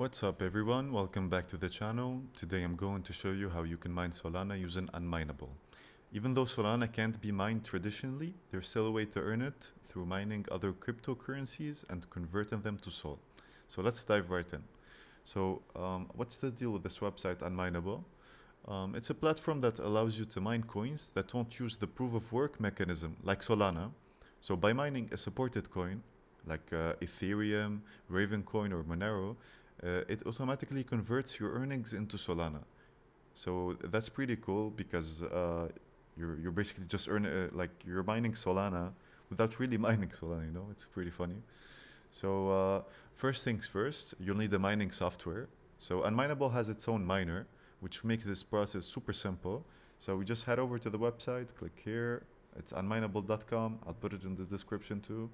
What's up everyone, welcome back to the channel. Today I'm going to show you how you can mine Solana using Unmineable. Even though Solana can't be mined traditionally, there's still a way to earn it through mining other cryptocurrencies and converting them to Sol. So let's dive right in. So um, what's the deal with this website Unmineable? Um, it's a platform that allows you to mine coins that won't use the proof of work mechanism like Solana. So by mining a supported coin like uh, Ethereum, Ravencoin or Monero, uh, it automatically converts your earnings into Solana. So that's pretty cool because uh, you're you're basically just earn uh, like you're mining Solana without really mining Solana. You know, it's pretty funny. So uh, first things first, you'll need the mining software. So Unmineable has its own miner, which makes this process super simple. So we just head over to the website, click here. It's unmineable.com. I'll put it in the description too.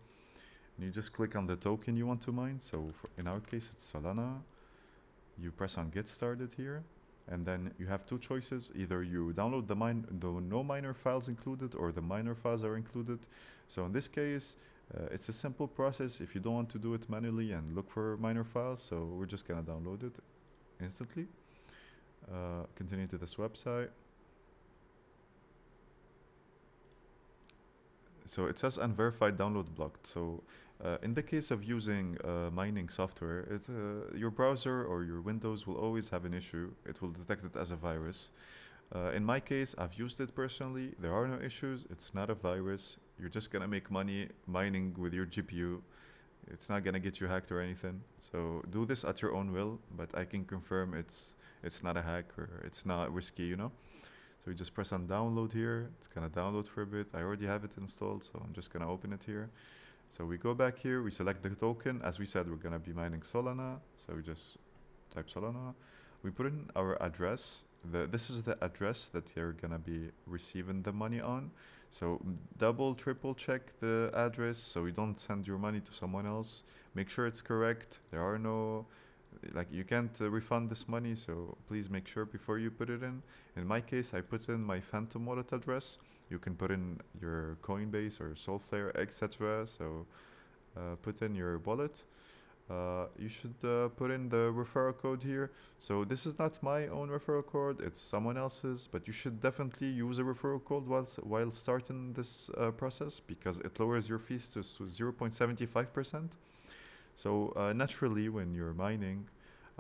You just click on the token you want to mine. So in our case, it's Solana. You press on get started here. And then you have two choices. Either you download the, mine, the no miner files included or the miner files are included. So in this case, uh, it's a simple process if you don't want to do it manually and look for miner files. So we're just going to download it instantly. Uh, continue to this website. So it says unverified download blocked. So uh, in the case of using uh, mining software, it, uh, your browser or your Windows will always have an issue. It will detect it as a virus. Uh, in my case, I've used it personally. There are no issues. It's not a virus. You're just gonna make money mining with your GPU. It's not gonna get you hacked or anything. So do this at your own will. But I can confirm it's it's not a hack or it's not risky. You know. So you just press on download here. It's gonna download for a bit. I already have it installed, so I'm just gonna open it here. So we go back here, we select the token. As we said, we're gonna be mining Solana. So we just type Solana. We put in our address. The, this is the address that you're gonna be receiving the money on. So double, triple check the address so you don't send your money to someone else. Make sure it's correct. There are no like you can't uh, refund this money so please make sure before you put it in. In my case i put in my phantom wallet address. You can put in your coinbase or solflare etc so uh, put in your wallet. Uh, you should uh, put in the referral code here. So this is not my own referral code. It's someone else's but you should definitely use a referral code while, while starting this uh, process because it lowers your fees to 0.75 percent so uh, naturally, when you're mining,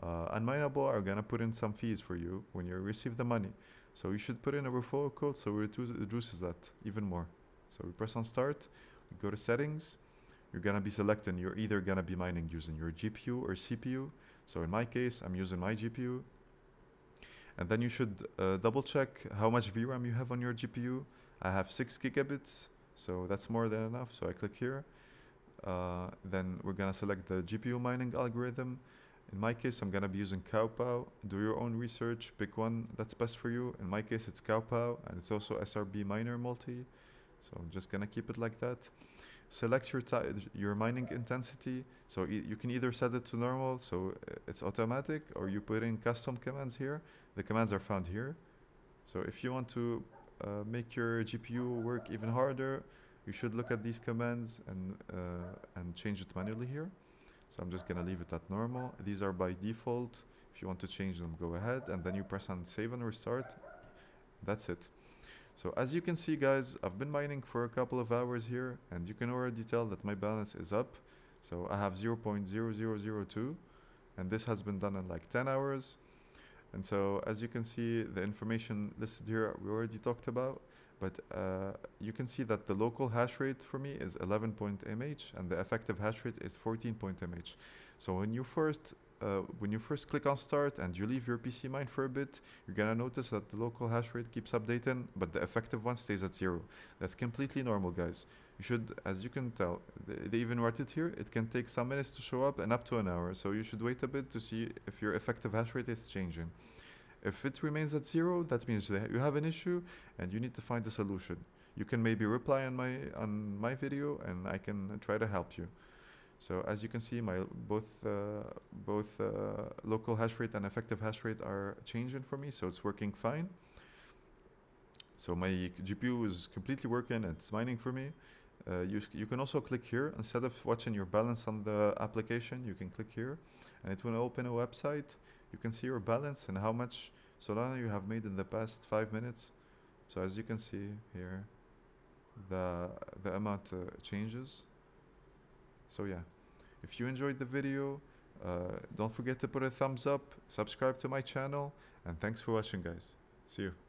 uh, Unmineable are gonna put in some fees for you when you receive the money. So you should put in a referral code so it reduces that even more. So we press on start, we go to settings, you're gonna be selecting, you're either gonna be mining using your GPU or CPU. So in my case, I'm using my GPU. And then you should uh, double check how much VRAM you have on your GPU. I have 6 gigabits, so that's more than enough. So I click here. Uh, then we're gonna select the GPU mining algorithm. In my case, I'm gonna be using Kawpow. Do your own research, pick one that's best for you. In my case, it's Kawpow, and it's also SRB miner multi. So I'm just gonna keep it like that. Select your your mining intensity. So e you can either set it to normal, so it's automatic, or you put in custom commands here. The commands are found here. So if you want to uh, make your GPU work even harder, you should look at these commands and, uh, and change it manually here. So I'm just gonna leave it at normal. These are by default. If you want to change them, go ahead and then you press on save and restart. That's it. So as you can see guys, I've been mining for a couple of hours here and you can already tell that my balance is up. So I have 0.0002 and this has been done in like 10 hours. And so as you can see, the information listed here we already talked about. But uh, you can see that the local hash rate for me is 11.mh and the effective hash rate is 14.mh. So when you first uh, when you first click on start and you leave your PC mine for a bit, you're gonna notice that the local hash rate keeps updating, but the effective one stays at zero. That's completely normal, guys. You should, as you can tell, they, they even write it here, it can take some minutes to show up and up to an hour. So you should wait a bit to see if your effective hash rate is changing. If it remains at zero, that means that you have an issue and you need to find a solution. You can maybe reply on my on my video and I can try to help you. So as you can see, my both uh, both uh, local hash rate and effective hash rate are changing for me, so it's working fine. So my GPU is completely working, it's mining for me. uh, you, you can also click here instead of watching your balance on the application you can click here and it will open a website you can see your balance and how much Solana you have made in the past five minutes. So as you can see here the the amount uh, changes. So yeah if you enjoyed the video uh, don't forget to put a thumbs up subscribe to my channel and thanks for watching guys. See you